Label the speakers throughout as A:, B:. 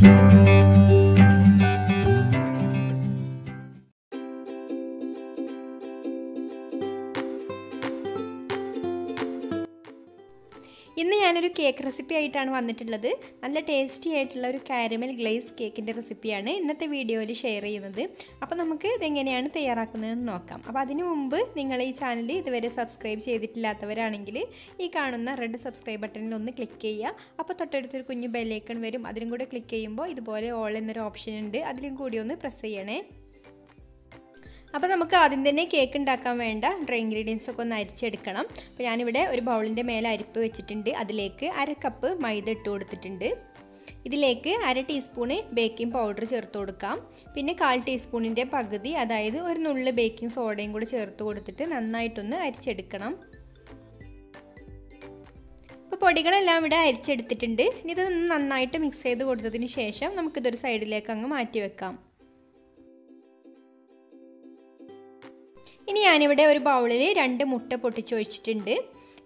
A: Música cake recipe ആയിട്ടാണ് വന്നിട്ടുള്ളത്. നല്ല ടേസ്റ്റി ആയിട്ടുള്ള ഒരു കാരമൽ ഗ്ലേസ് കേക്കിന്റെ റെസിപ്പിയാണ് ഇന്നത്തെ വീഡിയോയിൽ ഷെയർ ചെയ്യുന്നത്. അപ്പോൾ നമുക്ക് ഇതെങ്ങനെയാണ് തയ്യാറാക്കുന്നതെന്ന് നോക്കാം. അപ്പോൾ അതിനു മുമ്പ് നിങ്ങൾ ഈ ചാനൽ ഇതുവരെ സബ്സ്ക്രൈബ് ചെയ്തിട്ടില്ലാത്തവരാണെങ്കിൽ ഈ കാണുന്ന റെഡ് സബ്സ്ക്രൈബ് ബട്ടണിൽ ഒന്ന് ക്ലിക്ക് ചെയ്യുക. അപ്പോൾ തൊട്ടടുത്തൊരു കുഞ്ഞു ബെല്ലേക്കൺ വരും. അതിലും കൂടെ ക്ലിക്ക് ചെയ്യുമ്പോൾ ഇതുപോലെ ഓൾ എന്നൊരു ഓപ്ഷൻ ഉണ്ട്. അതിലും കൂടി ഒന്ന് പ്രസ് ചെയ്യണേ. അപ്പോൾ നമുക്ക് ആദ്യം തന്നെ കേക്ക് ഉണ്ടാക്കാൻ വേണ്ട ഡ്രൈ ഇൻഗ്രീഡിയൻസ് ഒക്കെ ഒന്ന് അരിച്ചെടുക്കണം. അപ്പോൾ ഞാനിവിടെ ഒരു ബൗളിന്റെ മേലെ അരിപ്പ് വെച്ചിട്ടുണ്ട്. അതിലേക്ക് അര കപ്പ് മൈദ ഇട്ട് കൊടുത്തിട്ടുണ്ട്. ഇതിലേക്ക് അര ടീസ്പൂണ് ബേക്കിംഗ് പൗഡർ ചേർത്ത് കൊടുക്കാം. പിന്നെ കാൽ ടീസ്പൂണിന്റെ പകുതി അതായത് ഒരു നുള്ള് ബേക്കിംഗ് സോഡയും കൂടി ചേർത്ത് കൊടുത്തിട്ട് നന്നായിട്ടൊന്ന് അരിച്ചെടുക്കണം. പൊടികളെല്ലാം ഇവിടെ അരിച്ചെടുത്തിട്ടുണ്ട്. ഇനി ഇത് നന്നായിട്ട് മിക്സ് ചെയ്ത് കൊടുത്തതിന് ശേഷം നമുക്കിതൊരു സൈഡിലേക്ക് അങ്ങ് മാറ്റി വെക്കാം. ഇനി ഞാനിവിടെ ഒരു ബൗളിൽ രണ്ട് മുട്ട പൊട്ടിച്ചൊഴിച്ചിട്ടുണ്ട്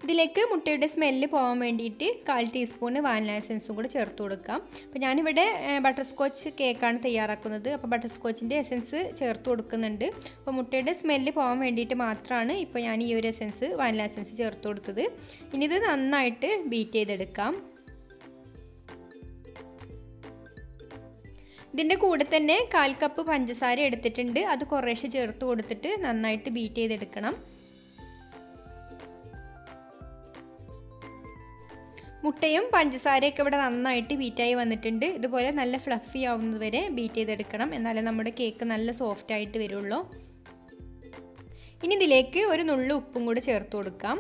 A: ഇതിലേക്ക് മുട്ടയുടെ സ്മെല്ല് പോകാൻ വേണ്ടിയിട്ട് കാൽ ടീസ്പൂൺ വാനില എസൻസും കൂടെ ചേർത്ത് കൊടുക്കാം. അപ്പോൾ ഞാനിവിടെ ബട്ടർ സ്കോച്ച് കേക്കാണ് തയ്യാറാക്കുന്നത്. അപ്പോൾ ബട്ടർ സ്കോച്ചിന്റെ എസൻസ് ചേർത്ത് കൊടുക്കുന്നുണ്ട്. അപ്പോൾ മുട്ടയുടെ സ്മെല്ല് പോകാൻ വേണ്ടിയിട്ട് മാത്രമാണ് ഇപ്പോൾ ഞാൻ ഈ ഒരു എസൻസ് വാനില എസൻസ് ചേർത്ത് കൊടുത്തത്. ഇനി ഇത് നന്നായിട്ട് ബീറ്റ് ചെയ്തെടുക്കാം. ഇതിന്റെ കൂടെ തന്നെ കാൽ കപ്പ് പഞ്ചസാര എടുത്തിട്ടുണ്ട്. അത് കുറേശ്ശെ ചേർത്ത് കൊടുത്തിട്ട് നന്നായിട്ട് ബീറ്റ് ചെയ്തെടുക്കണം. മുട്ടയും പഞ്ചസാരയൊക്കെ ഇവിടെ നന്നായിട്ട് ബീറ്റായി വന്നിട്ടുണ്ട്. ഇതുപോലെ നല്ല ഫ്ലഫി ആവുന്നത് വരെ ബീറ്റ് ചെയ്തെടുക്കണം. എന്നാലേ നമ്മുടെ കേക്ക് നല്ല സോഫ്റ്റ് ആയിട്ട് വരുള്ളൂ. ഇനി ഇതിലേക്ക് ഒരു നുള്ളു ഉപ്പും കൂടി ചേർത്ത് കൊടുക്കാം.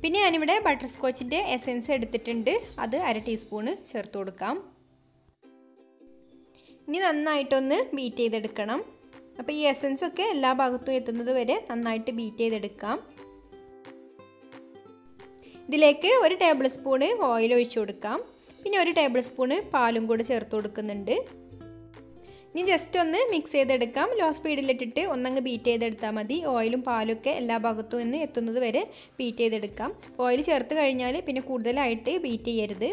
A: പിന്നെ ഞാനിവിടെ ബട്ടർ സ്കോച്ചിന്റെ എസെൻസ് എടുത്തിട്ടുണ്ട്. അത് അര ടീസ്പൂണ് ചേർത്ത് കൊടുക്കാം. ഇനി നന്നായിട്ടൊന്ന് ബീറ്റ് ചെയ്തെടുക്കണം. അപ്പോൾ ഈ എസൻസ് ഒക്കെ എല്ലാ ഭാഗത്തും എത്തുന്നത് വരെ നന്നായിട്ട് ബീറ്റ് ചെയ്തെടുക്കാം. ഇതിലേക്ക് ഒരു ടേബിൾ സ്പൂണ് ഓയിൽ ഒഴിച്ചു കൊടുക്കാം. പിന്നെ ഒരു ടേബിൾ സ്പൂണ് പാലും കൂടി ചേർത്ത് കൊടുക്കുന്നുണ്ട്. ഇനി ജസ്റ്റ് ഒന്ന് മിക്സ് ചെയ്തെടുക്കാം. ലോ സ്പീഡിലിട്ടിട്ട് ഒന്നങ്ങ് ബീറ്റ് ചെയ്തെടുത്താൽ മതി. ഓയിലും പാലും ഒക്കെ എല്ലാ ഭാഗത്തും ഒന്ന് എത്തുന്നത് വരെ ബീറ്റ് ചെയ്തെടുക്കാം. ഓയിൽ ചേർത്ത് കഴിഞ്ഞാൽ പിന്നെ കൂടുതലായിട്ട് ബീറ്റ് ചെയ്യരുത്.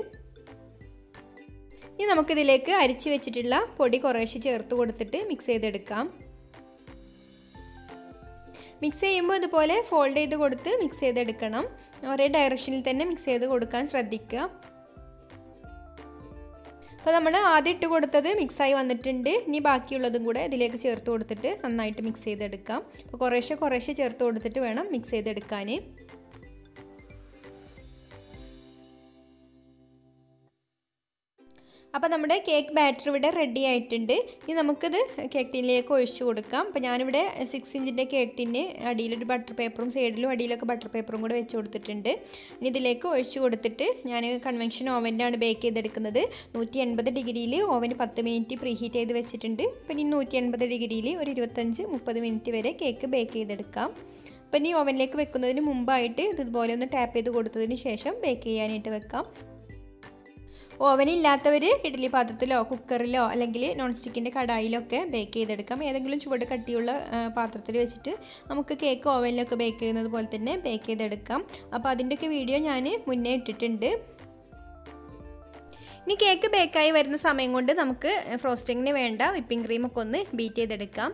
A: ഇനി നമുക്കിതിലേക്ക് അരിച്ചു വെച്ചിട്ടുള്ള പൊടി കുറേശ്ശെ ചേർത്ത് കൊടുത്തിട്ട് മിക്സ് ചെയ്തെടുക്കാം. മിക്സ് ചെയ്യുമ്പോൾ ഇതുപോലെ ഫോൾഡ് ചെയ്ത് കൊടുത്ത് മിക്സ് ചെയ്തെടുക്കണം. ഒരേ ഡയറക്ഷനിൽ തന്നെ മിക്സ് ചെയ്ത് കൊടുക്കാൻ ശ്രദ്ധിക്കുക. അപ്പോൾ നമ്മൾ ആദ്യം ഇട്ട് കൊടുത്തത് മിക്സായി വന്നിട്ടുണ്ട്. ഇനി ബാക്കിയുള്ളതും കൂടെ ഇതിലേക്ക് ചേർത്ത് കൊടുത്തിട്ട് നന്നായിട്ട് മിക്സ് ചെയ്തെടുക്കാം. അപ്പോൾ കുറേശ്ശെ കുറേശ്ശെ ചേർത്ത് കൊടുത്തിട്ട് വേണം മിക്സ് ചെയ്തെടുക്കാൻ അപ്പോൾ നമ്മുടെ കേക്ക് ബാറ്റർ ഇവിടെ റെഡി ആയിട്ടുണ്ട്. ഇനി നമുക്കിത് കേക്ക് ടീനിലേക്ക് ഒഴിച്ച് കൊടുക്കാം. അപ്പോൾ ഞാനിവിടെ സിക്സ് ഇഞ്ചിന്റെ കേക്ക് ടീന് അടിയിലൊരു ബട്ടർ പേപ്പറും സൈഡിലും അടിയിലൊക്കെ ബട്ടർ പേപ്പറും കൂടെ വെച്ച് കൊടുത്തിട്ടുണ്ട്. ഇനി ഇതിലേക്ക് ഒഴിച്ച് കൊടുത്തിട്ട് ഞാൻ കൺവെൻഷൻ ഓവനിലാണ് ബേക്ക് ചെയ്തെടുക്കുന്നത്. നൂറ്റി എൺപത് ഡിഗ്രിയിൽ ഓവന് പത്ത് മിനിറ്റ് പ്രീ ഹീറ്റ് ചെയ്ത് വെച്ചിട്ടുണ്ട്. അപ്പോൾ ഇനി നൂറ്റി എൺപത് ഡിഗ്രിയിൽ ഒരു ഇരുപത്തഞ്ച് മുപ്പത് മിനിറ്റ് വരെ കേക്ക് ബേക്ക് ചെയ്തെടുക്കാം. അപ്പോൾ ഇനി ഓവനിലേക്ക് വെക്കുന്നതിന് മുമ്പായിട്ട് ഇതുപോലെ ഒന്ന് ടാപ്പ് ചെയ്ത് കൊടുത്തതിന് ശേഷം ബേക്ക് ചെയ്യാനായിട്ട് വെക്കാം. ഓവൻ ഇല്ലാത്തവർ ഇഡ്ഡലി പാത്രത്തിലോ കുക്കറിലോ അല്ലെങ്കിൽ നോൺ സ്റ്റിക്കിന്റെ കടായിലൊക്കെ ബേക്ക് ചെയ്തെടുക്കാം. ഏതെങ്കിലും ചുവട് കട്ടിയുള്ള പാത്രത്തിൽ വെച്ചിട്ട് നമുക്ക് കേക്ക് ഓവനിലൊക്കെ ബേക്ക് ചെയ്യുന്നത് പോലെ തന്നെ ബേക്ക് ചെയ്തെടുക്കാം. അപ്പോൾ അതിന്റെയൊക്കെ വീഡിയോ ഞാൻ മുന്നേ ഇട്ടിട്ടുണ്ട്. ഇനി കേക്ക് ബേക്കായി വരുന്ന സമയം കൊണ്ട് നമുക്ക് ഫ്രോസ്റ്റിങ്ങിന് വേണ്ട വിപ്പിംഗ് ക്രീമൊക്കെ ഒന്ന് ബീറ്റ് ചെയ്തെടുക്കാം.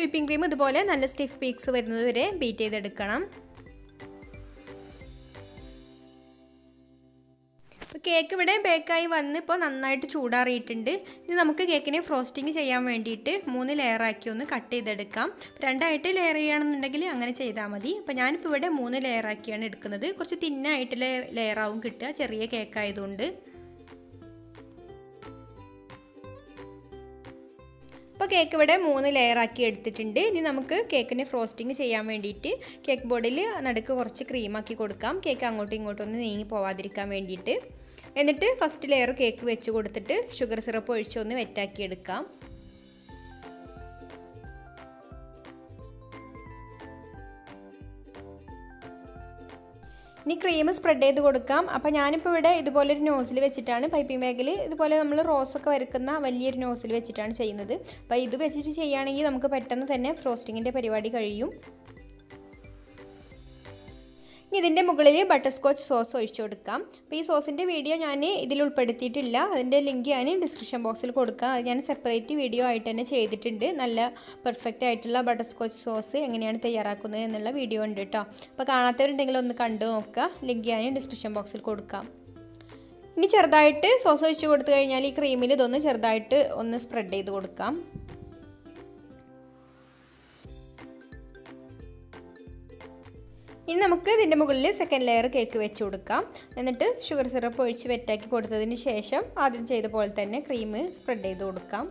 A: വിപ്പിംഗ് ക്രീം ഇതുപോലെ നല്ല സ്റ്റിഫ് പീക്സ് വരുന്നത് വരെ ബീറ്റ് ചെയ്തെടുക്കണം. അപ്പോൾ കേക്ക് ഇവിടെ ബേക്കായി വന്ന് ഇപ്പോൾ നന്നായിട്ട് ചൂടാറിയിട്ടുണ്ട്. ഇനി നമുക്ക് കേക്കിനെ ഫ്രോസ്റ്റിംഗ് ചെയ്യാൻ വേണ്ടിയിട്ട് മൂന്ന് ലെയറാക്കി ഒന്ന് കട്ട് ചെയ്തെടുക്കാം. രണ്ടായിട്ട് ലെയർ ചെയ്യണമെന്നുണ്ടെങ്കിൽ അങ്ങനെ ചെയ്താൽ മതി. അപ്പോൾ ഞാനിപ്പോൾ ഇവിടെ മൂന്ന് ലെയറാക്കിയാണ് എടുക്കുന്നത്. കുറച്ച് തിന്നായിട്ട് ലെയറാവും കിട്ടുക ചെറിയ കേക്കായതുകൊണ്ട് അപ്പോൾ കേക്ക് ഇവിടെ മൂന്ന് ലെയറാക്കി എടുത്തിട്ടുണ്ട്. ഇനി നമുക്ക് കേക്കിന് ഫ്രോസ്റ്റിംഗ് ചെയ്യാൻ വേണ്ടിയിട്ട് കേക്ക് ബോർഡിൽ നടുക്ക് കുറച്ച് ക്രീമാക്കി കൊടുക്കാം. കേക്ക് അങ്ങോട്ടും ഇങ്ങോട്ടും ഒന്ന് നീങ്ങി പോവാതിരിക്കാൻ വേണ്ടിയിട്ട്. എന്നിട്ട് ഫസ്റ്റ് ലെയർ കേക്ക് വെച്ച് കൊടുത്തിട്ട് ഷുഗർ സിറപ്പ് ഒഴിച്ചൊന്ന് വെറ്റാക്കി എടുക്കാം. ഇനി ക്രീം സ്പ്രെഡ് ചെയ്ത് കൊടുക്കാം. അപ്പോൾ ഞാനിപ്പോൾ ഇവിടെ ഇതുപോലെ ഒരു നോസിൽ വെച്ചിട്ടാണ് പൈപ്പിംഗ് ബാഗിൽ ഇതുപോലെ നമ്മൾ റോസൊക്കെ വരക്കുന്ന വലിയൊരു നോസിൽ വെച്ചിട്ടാണ് ചെയ്യുന്നത്. അപ്പോൾ ഇത് വെച്ചിട്ട് ചെയ്യുകയാണെങ്കിൽ നമുക്ക് പെട്ടെന്ന് തന്നെ ഫ്രോസ്റ്റിങ്ങിന്റെ പരിപാടി കഴിയും. ഇനി ഇതിന്റെ മുകളിൽ ബട്ടർ സ്കോച്ച് സോസ് ഒഴിച്ചു കൊടുക്കാം. അപ്പോൾ ഈ സോസിന്റെ വീഡിയോ ഞാൻ ഇതിൽ ഉൾപ്പെടുത്തിയിട്ടില്ല. അതിന്റെ ലിങ്ക് ഞാൻ ഡിസ്ക്രിപ്ഷൻ ബോക്സിൽ കൊടുക്കാം. അത് ഞാൻ സെപ്പറേറ്റ് വീഡിയോ ആയിട്ട് തന്നെ ചെയ്തിട്ടുണ്ട്. നല്ല പെർഫെക്റ്റ് ആയിട്ടുള്ള ബട്ടർ സ്കോച്ച് സോസ് എങ്ങനെയാണ് തയ്യാറാക്കുന്നത് എന്നുള്ള വീഡിയോ ഉണ്ട് കേട്ടോ. അപ്പോൾ കാണാത്തവരുണ്ടെങ്കിൽ ഒന്ന് കണ്ടു നോക്കുക. ലിങ്ക് ഞാൻ ഡിസ്ക്രിപ്ഷൻ ബോക്സിൽ കൊടുക്കാം. ഇനി ചെറുതായിട്ട് സോസ് ഒഴിച്ച് കൊടുത്തു കഴിഞ്ഞാൽ ഈ ക്രീമിൽ ഇതൊന്ന് ചെറുതായിട്ട് ഒന്ന് സ്പ്രെഡ് ചെയ്ത് കൊടുക്കാം. ഇനി നമുക്ക് ഇതിന്റെ മുകളിൽ സെക്കൻഡ് ലെയർ കേക്ക് വെച്ച് കൊടുക്കാം. എന്നിട്ട് ഷുഗർ സിറപ്പ് ഒഴിച്ച് വെറ്റാക്കി കൊടുത്തതിന് ശേഷം ആദ്യം ചെയ്ത പോലെ തന്നെ ക്രീം സ്പ്രെഡ് ചെയ്ത് കൊടുക്കാം.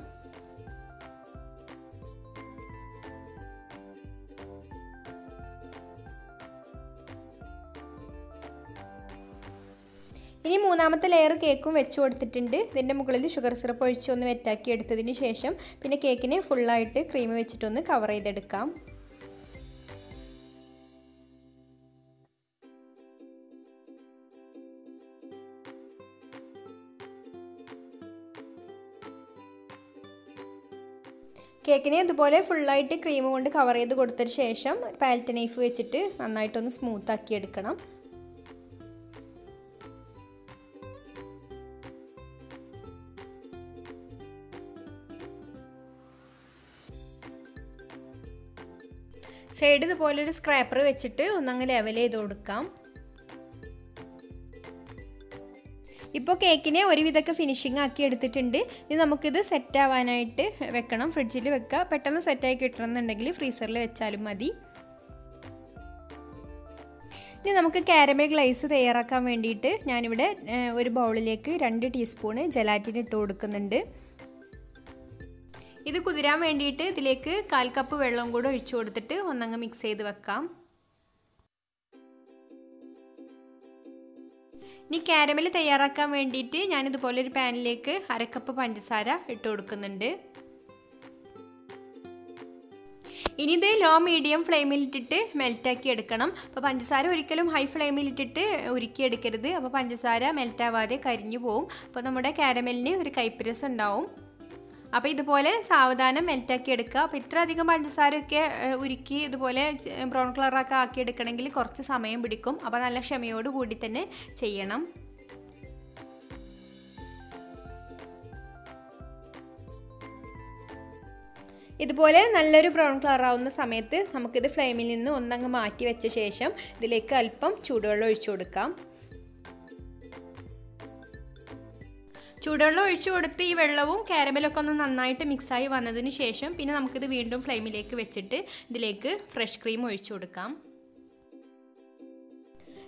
A: ഇനി മൂന്നാമത്തെ ലെയർ കേക്കും വെച്ച് കൊടുത്തിട്ടുണ്ട്. ഇതിന്റെ മുകളിൽ ഷുഗർ സിറപ്പ് ഒഴിച്ച് ഒന്ന് വെറ്റാക്കി എടുത്തതിന് ശേഷം പിന്നെ കേക്കിനെ ഫുള്ളായിട്ട് ക്രീം വെച്ചിട്ടൊന്ന് കവർ ചെയ്തെടുക്കാം. കേക്കിനെ ഇതുപോലെ ഫുള്ളായിട്ട് ക്രീം കൊണ്ട് കവർ ചെയ്ത് കൊടുത്തതിന് ശേഷം പാലറ്റ് നൈഫ് വെച്ചിട്ട് നന്നായിട്ടൊന്ന് സ്മൂത്ത് ആക്കി എടുക്കണം. സൈഡ് ഇതുപോലെ ഒരു സ്ക്രാപ്പർ വെച്ചിട്ട് ഒന്നങ്ങ് ലെവൽ ചെയ്ത് കൊടുക്കാം. ഇപ്പോൾ കേക്കിനെ ഒരുവിധമൊക്കെ ഫിനിഷിംഗ് ആക്കി എടുത്തിട്ടുണ്ട്. ഇനി നമുക്കിത് സെറ്റ് ആവാനായിട്ട് വെക്കണം. ഫ്രിഡ്ജിൽ വെക്കുക പെട്ടെന്ന് സെറ്റായി കിട്ടണമെന്നുണ്ടെങ്കിൽ ഫ്രീസറിൽ വെച്ചാലും മതി. ഇനി നമുക്ക് കാരമൽ ഗ്ലൈസ് തയ്യാറാക്കാൻ വേണ്ടിയിട്ട് ഞാനിവിടെ ഒരു ബൗളിലേക്ക് രണ്ട് ടീസ്പൂണ് ജലാറ്റിൻ ഇട്ട് കൊടുക്കുന്നുണ്ട്. ഇത് കുതിരാൻ വേണ്ടിയിട്ട് ഇതിലേക്ക് കാൽ കപ്പ് വെള്ളം കൂടെ ഒഴിച്ചു കൊടുത്തിട്ട് ഒന്നങ്ങ് മിക്സ് ചെയ്ത് വെക്കാം. ഇനി കാരമൽ തയ്യാറാക്കാൻ വേണ്ടിയിട്ട് ഞാനിതുപോലെ ഒരു പാനിലേക്ക് അരക്കപ്പ് പഞ്ചസാര ഇട്ട് കൊടുക്കുന്നുണ്ട്. ഇനി ഇത് ലോ മീഡിയം ഫ്ലെയിമിൽ ഇട്ടിട്ട് മെൽറ്റാക്കി എടുക്കണം. അപ്പോൾ പഞ്ചസാര ഒരിക്കലും ഹൈ ഫ്ലെയിമിൽ ഇട്ടിട്ട് ഉരുക്കിയെടുക്കരുത് അപ്പോൾ പഞ്ചസാര മെൽറ്റാവാതെ കരിഞ്ഞു പോവും. അപ്പോൾ നമ്മുടെ കാരമലിന് ഒരു കൈപ്പരസം ഉണ്ടാവും. അപ്പോൾ ഇതുപോലെ സാവധാനം മെൽറ്റാക്കി എടുക്കുക. അപ്പോൾ ഇത്ര അധികം പഞ്ചസാരയൊക്കെ ഉരുക്കി ഇതുപോലെ ബ്രൗൺ കളറൊക്കെ ആക്കി എടുക്കണമെങ്കിൽ കുറച്ച് സമയം പിടിക്കും. അപ്പോൾ നല്ല ക്ഷമയോട് കൂടി തന്നെ ചെയ്യണം. ഇതുപോലെ നല്ലൊരു ബ്രൗൺ കളർ ആവുന്ന സമയത്ത് നമുക്കിത് ഫ്ലെയിമിൽ നിന്ന് ഒന്നങ്ങ് മാറ്റി വെച്ച ശേഷം ഇതിലേക്ക് അല്പം ചൂടുവെള്ളം ഒഴിച്ചു കൊടുക്കാം. ചൂടുവെള്ളം ഒഴിച്ചു കൊടുത്ത് ഈ വെള്ളവും കാരമലൊക്കെ ഒന്ന് നന്നായിട്ട് മിക്സായി വന്നതിന് ശേഷം പിന്നെ നമുക്കിത് വീണ്ടും ഫ്ലെയിമിലേക്ക് വെച്ചിട്ട് ഇതിലേക്ക് ഫ്രഷ് ക്രീം ഒഴിച്ചു കൊടുക്കാം.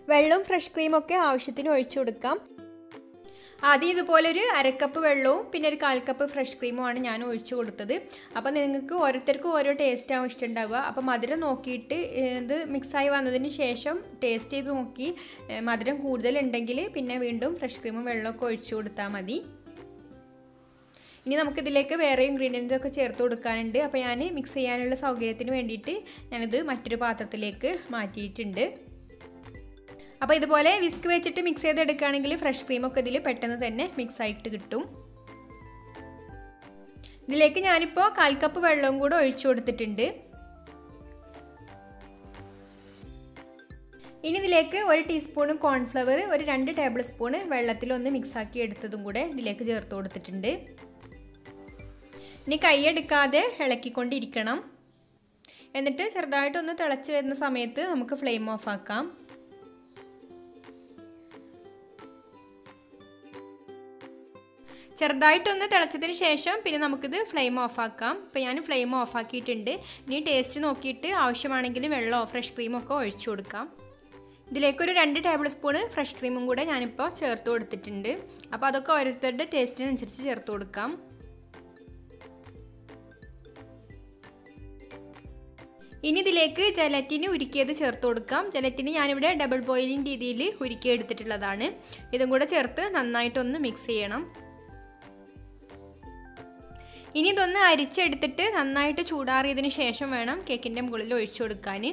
A: വെള്ളവും ഫ്രഷ് ക്രീമൊക്കെ ആവശ്യത്തിന് ഒഴിച്ചു കൊടുക്കാം. ആദ്യം ഇതുപോലെ ഒരു അരക്കപ്പ് വെള്ളവും പിന്നെ ഒരു കാൽ കപ്പ് ഫ്രഷ് ക്രീമുമാണ് ഞാൻ ഒഴിച്ചു കൊടുത്തത്. അപ്പോൾ നിങ്ങൾക്ക് ഓരോരുത്തർക്കും ഓരോ ടേസ്റ്റ് ആവും ഇഷ്ടമുണ്ടാവുക അപ്പോൾ മധുരം നോക്കിയിട്ട് ഇത് മിക്സായി വന്നതിന് ശേഷം ടേസ്റ്റ് ചെയ്ത് നോക്കി. മധുരം കൂടുതലുണ്ടെങ്കിൽ പിന്നെ വീണ്ടും ഫ്രഷ് ക്രീമും വെള്ളമൊക്കെ ഒഴിച്ചു കൊടുത്താൽ മതി. ഇനി നമുക്കിതിലേക്ക് വേറെ ഇൻഗ്രീഡിയൻസ് ഒക്കെ ചേർത്ത് കൊടുക്കാനുണ്ട്. അപ്പോൾ ഞാൻ മിക്സ് ചെയ്യാനുള്ള സൗകര്യത്തിന് വേണ്ടിയിട്ട് ഞാനിത് മറ്റൊരു പാത്രത്തിലേക്ക് മാറ്റിയിട്ടുണ്ട്. അപ്പോൾ ഇതുപോലെ വിസ്ക് വെച്ചിട്ട് മിക്സ് ചെയ്തെടുക്കുകയാണെങ്കിൽ ഫ്രഷ് ക്രീമൊക്കെ ഇതിൽ പെട്ടെന്ന് തന്നെ മിക്സ് ആയിട്ട് കിട്ടും. ഇതിലേക്ക് ഞാനിപ്പോൾ കാൽ കപ്പ് വെള്ളവും കൂടെ ഒഴിച്ചു കൊടുത്തിട്ടുണ്ട്. ഇനി ഇതിലേക്ക് ഒരു ടീസ്പൂണും കോൺഫ്ലവർ ഒരു രണ്ട് ടേബിൾ സ്പൂണ് വെള്ളത്തിലൊന്ന് മിക്സാക്കി എടുത്തതും കൂടെ ഇതിലേക്ക് ചേർത്ത് കൊടുത്തിട്ടുണ്ട്. ഇനി കൈയെടുക്കാതെ ഇളക്കിക്കൊണ്ടിരിക്കണം. എന്നിട്ട് ചെറുതായിട്ടൊന്ന് തിളച്ച് വരുന്ന സമയത്ത് നമുക്ക് ഫ്ലെയിം ഓഫ് ആക്കാം. ചെറുതായിട്ടൊന്ന് തിളച്ചതിന് ശേഷം പിന്നെ നമുക്കിത് ഫ്ലെയിം ഓഫാക്കാം. ഇപ്പോൾ ഞാൻ ഫ്ലെയിം ഓഫാക്കിയിട്ടുണ്ട്. ഇനി ടേസ്റ്റ് നോക്കിയിട്ട് ആവശ്യമാണെങ്കിൽ വെള്ളമോ ഫ്രഷ് ക്രീമൊക്കെ ഒഴിച്ചു കൊടുക്കാം. ഇതിലേക്കൊരു രണ്ട് ടേബിൾ സ്പൂണ് ഫ്രഷ് ക്രീമും കൂടെ ഞാനിപ്പോൾ ചേർത്ത് കൊടുത്തിട്ടുണ്ട്. അപ്പോൾ അതൊക്കെ ഓരോരുത്തരുടെ ടേസ്റ്റിനനുസരിച്ച് ചേർത്ത് കൊടുക്കാം. ഇനി ഇതിലേക്ക് ജലറ്റിന് ഉരുക്കിയത് ചേർത്ത് കൊടുക്കാം. ജലറ്റിന് ഞാനിവിടെ ഡബിൾ ബോയിലിംഗ് രീതിയിൽ ഉരുക്കി എടുത്തിട്ടുള്ളതാണ് ഇതും കൂടെ ചേർത്ത് നന്നായിട്ടൊന്ന് മിക്സ് ചെയ്യണം. ഇനി ഇതൊന്ന് അരിച്ചെടുത്തിട്ട് നന്നായിട്ട് ചൂടാറിയതിന് ശേഷം വേണം കേക്കിന്റെ മുകളിൽ ഒഴിച്ചു കൊടുക്കാൻ.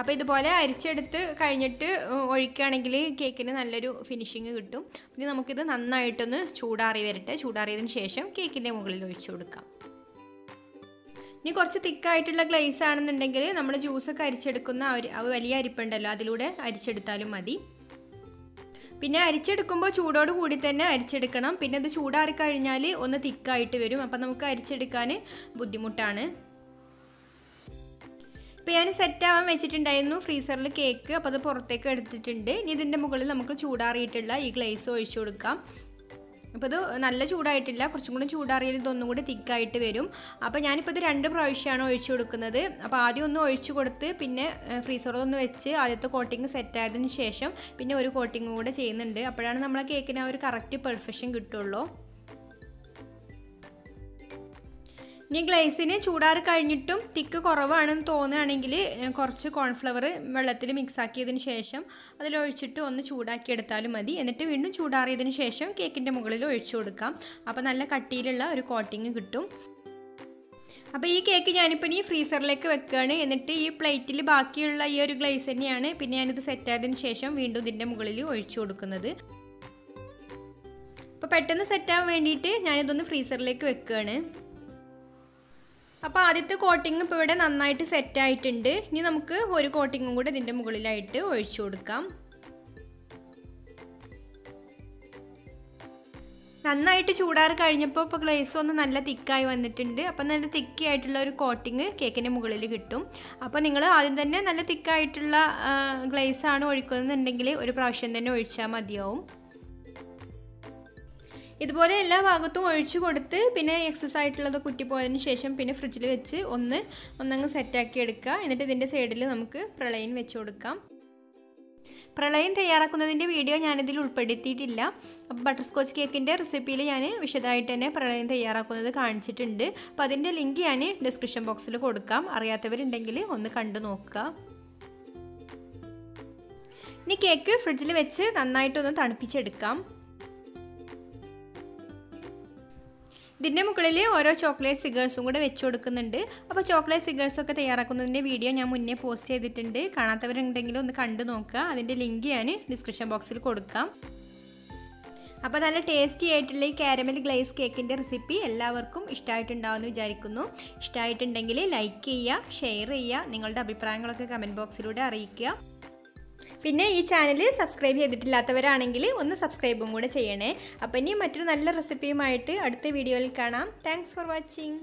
A: അപ്പോൾ ഇതുപോലെ അരിച്ചെടുത്ത് കഴിഞ്ഞിട്ട് ഒഴിക്കുകയാണെങ്കിൽ കേക്കിന് നല്ലൊരു ഫിനിഷിങ് കിട്ടും. ഇനി നമുക്കിത് നന്നായിട്ടൊന്ന് ചൂടാറി വരട്ടെ. ചൂടാറിയതിന് ശേഷം കേക്കിന്റെ മുകളിൽ ഒഴിച്ചു കൊടുക്കാം. ഇനി കുറച്ച് തിക്കായിട്ടുള്ള ഗ്ലേസ് ആണെന്നുണ്ടെങ്കിൽ നമ്മൾ ജ്യൂസൊക്കെ അരിച്ചെടുക്കുന്ന ഒരു വലിയ അരിപ്പുണ്ടല്ലോ അതിലൂടെ അരിച്ചെടുത്താലും മതി. പിന്നെ അരിച്ചെടുക്കുമ്പോൾ ചൂടോട് കൂടി തന്നെ അരിച്ചെടുക്കണം. പിന്നെ അത് ചൂടാറി കഴിഞ്ഞാൽ ഒന്ന് തിക്കായിട്ട് വരും. അപ്പം നമുക്ക് അരിച്ചെടുക്കാൻ ബുദ്ധിമുട്ടാണ്. ഇപ്പോൾ ഞാൻ സെറ്റ് ആവാൻ വെച്ചിട്ടുണ്ടായിരുന്നു ഫ്രീസറിൽ കേക്ക് അപ്പോൾ അത് പുറത്തേക്ക് എടുത്തിട്ടുണ്ട്. ഇനി ഇതിന്റെ മുകളിൽ നമുക്ക് ചൂടാറിയിട്ടുള്ള ഈ ഗ്ലേസ് ഒഴിച്ചു കൊടുക്കാം. അപ്പോൾ ഇത് നല്ല ചൂടായിട്ടില്ല. കുറച്ചും കൂടി ചൂടാറിയാൽ ഇതൊന്നും കൂടി തിക്കായിട്ട് വരും. അപ്പോൾ ഞാനിപ്പോൾ ഇത് രണ്ട് പ്രാവശ്യമാണ് ഒഴിച്ചു കൊടുക്കുന്നത്. അപ്പോൾ ആദ്യം ഒന്ന് ഒഴിച്ചു കൊടുത്ത് പിന്നെ ഫ്രീസറിൽ ഒന്ന് വെച്ച് ആദ്യത്തെ കോട്ടിങ് സെറ്റ് ആയതിന് ശേഷം പിന്നെ ഒരു കോട്ടിങ് കൂടെ ചെയ്യുന്നുണ്ട്. അപ്പോഴാണ് നമ്മളെ കേക്കിന് ആ ഒരു കറക്റ്റ് പെർഫെക്ഷൻ കിട്ടുള്ളൂ. ഇനി ഗ്ലേസിന് ചൂടാറി കഴിഞ്ഞിട്ടും തിക്ക് കുറവാണെന്ന് തോന്നുകയാണെങ്കിൽ കുറച്ച് കോൺഫ്ലവർ വെള്ളത്തിൽ മിക്സ് ആക്കിയതിന് ശേഷം അതിലൊഴിച്ചിട്ട് ഒന്ന് ചൂടാക്കി എടുത്താലും മതി. എന്നിട്ട് വീണ്ടും ചൂടാറിയതിന് ശേഷം കേക്കിന്റെ മുകളിൽ ഒഴിച്ചു കൊടുക്കാം. അപ്പോൾ നല്ല കട്ടിയിലുള്ള ഒരു കോട്ടിങ് കിട്ടും. അപ്പോൾ ഈ കേക്ക് ഞാനിപ്പോൾ ഇനി ഫ്രീസറിലേക്ക് വെക്കുകയാണ്. എന്നിട്ട് ഈ പ്ലേറ്റിൽ ബാക്കിയുള്ള ഈ ഒരു ഗ്ലേസ് തന്നെയാണ് പിന്നെ ഞാനിത് സെറ്റ് ആയതിന് ശേഷം വീണ്ടും ഇതിന്റെ മുകളിൽ ഒഴിച്ചു കൊടുക്കുന്നത്. അപ്പോൾ പെട്ടെന്ന് സെറ്റാകാൻ വേണ്ടിയിട്ട് ഞാനിതൊന്ന് ഫ്രീസറിലേക്ക് വെക്കുകയാണ്. അപ്പോൾ ആദ്യത്തെ കോട്ടിങ് ഇപ്പോൾ ഇവിടെ നന്നായിട്ട് സെറ്റ് ആയിട്ടുണ്ട്. ഇനി നമുക്ക് ഒരു കോട്ടിങ്ങും കൂടെ ഇതിന്റെ മുകളിലായിട്ട് ഒഴിച്ചു കൊടുക്കാം. നന്നായിട്ട് ചൂടാറ് കഴിഞ്ഞപ്പോൾ ഇപ്പോൾ ഗ്ലേസ് ഒന്ന് നല്ല തിക്കായി വന്നിട്ടുണ്ട്. അപ്പം നല്ല തിക്കി ആയിട്ടുള്ള ഒരു കോട്ടിങ് കേക്കിന്റെ മുകളിൽ കിട്ടും. അപ്പോൾ നിങ്ങൾ ആദ്യം തന്നെ നല്ല തിക്കായിട്ടുള്ള ഗ്ലേസ് ആണ് ഒഴിക്കുന്നുണ്ടെങ്കിൽ ഒരു പ്രാവശ്യം തന്നെ ഒഴിച്ചാൽ മതിയാവും. ഇതുപോലെ എല്ലാ ഭാഗത്തും ഒഴിച്ചു കൊടുത്ത് പിന്നെ എക്സസ് ആയിട്ടുള്ളത് കുറ്റിപ്പോയതിന് ശേഷം പിന്നെ ഫ്രിഡ്ജിൽ വെച്ച് ഒന്ന് ഒന്നങ്ങ് സെറ്റാക്കി എടുക്കുക. എന്നിട്ട് ഇതിന്റെ സൈഡിൽ നമുക്ക് പ്രളയം വെച്ച് കൊടുക്കാം. പ്രളയം തയ്യാറാക്കുന്നതിന്റെ വീഡിയോ ഞാനിതിൽ ഉൾപ്പെടുത്തിയിട്ടില്ല. അപ്പോൾ ബട്ടർ സ്കോച്ച് കേക്കിന്റെ റെസിപ്പിയിൽ ഞാൻ വിശദമായിട്ട് തന്നെ പ്രളയം തയ്യാറാക്കുന്നത് കാണിച്ചിട്ടുണ്ട്. അപ്പോൾ അതിന്റെ ലിങ്ക് ഞാൻ ഡിസ്ക്രിപ്ഷൻ ബോക്സിൽ കൊടുക്കാം. അറിയാത്തവരുണ്ടെങ്കിൽ ഒന്ന് കണ്ടു നോക്കുക. ഇനി കേക്ക് ഫ്രിഡ്ജിൽ വെച്ച് നന്നായിട്ടൊന്ന് തണുപ്പിച്ചെടുക്കാം. ഇതിന്റെ മുകളിൽ ഓരോ ചോക്ലേറ്റ് സിഗേഴ്സും കൂടെ വെച്ച് കൊടുക്കുന്നുണ്ട് അപ്പോൾ ചോക്ലേറ്റ് സിഗേഴ്സൊക്കെ തയ്യാറാക്കുന്നതിന്റെ വീഡിയോ ഞാൻ മുന്നേ പോസ്റ്റ് ചെയ്തിട്ടുണ്ട്. കാണാത്തവരുണ്ടെങ്കിൽ ഒന്ന് കണ്ടു നോക്കുക. അതിന്റെ ലിങ്ക് ഞാൻ ഡിസ്ക്രിപ്ഷൻ ബോക്സിൽ കൊടുക്കാം. അപ്പോൾ നല്ല ടേസ്റ്റി ആയിട്ടുള്ള ഈ കാരമൽ ഗ്ലേസ് കേക്കിന്റെ റെസിപ്പി എല്ലാവർക്കും ഇഷ്ടമായിട്ടുണ്ടാവുമെന്ന് വിചാരിക്കുന്നു. ഇഷ്ടമായിട്ടുണ്ടെങ്കിൽ ലൈക്ക് ചെയ്യുക ഷെയർ ചെയ്യുക നിങ്ങളുടെ അഭിപ്രായങ്ങളൊക്കെ കമന്റ് ബോക്സിലൂടെ അറിയിക്കുക. പിന്നെ ഈ ചാനൽ സബ്സ്ക്രൈബ് ചെയ്തിട്ടില്ലാത്തവരാണെങ്കിൽ ഒന്ന് സബ്സ്ക്രൈബും കൂടെ ചെയ്യണേ. അപ്പം ഇനി മറ്റൊരു നല്ല റെസിപ്പിയുമായിട്ട് അടുത്ത വീഡിയോയിൽ കാണാം. Thanks for watching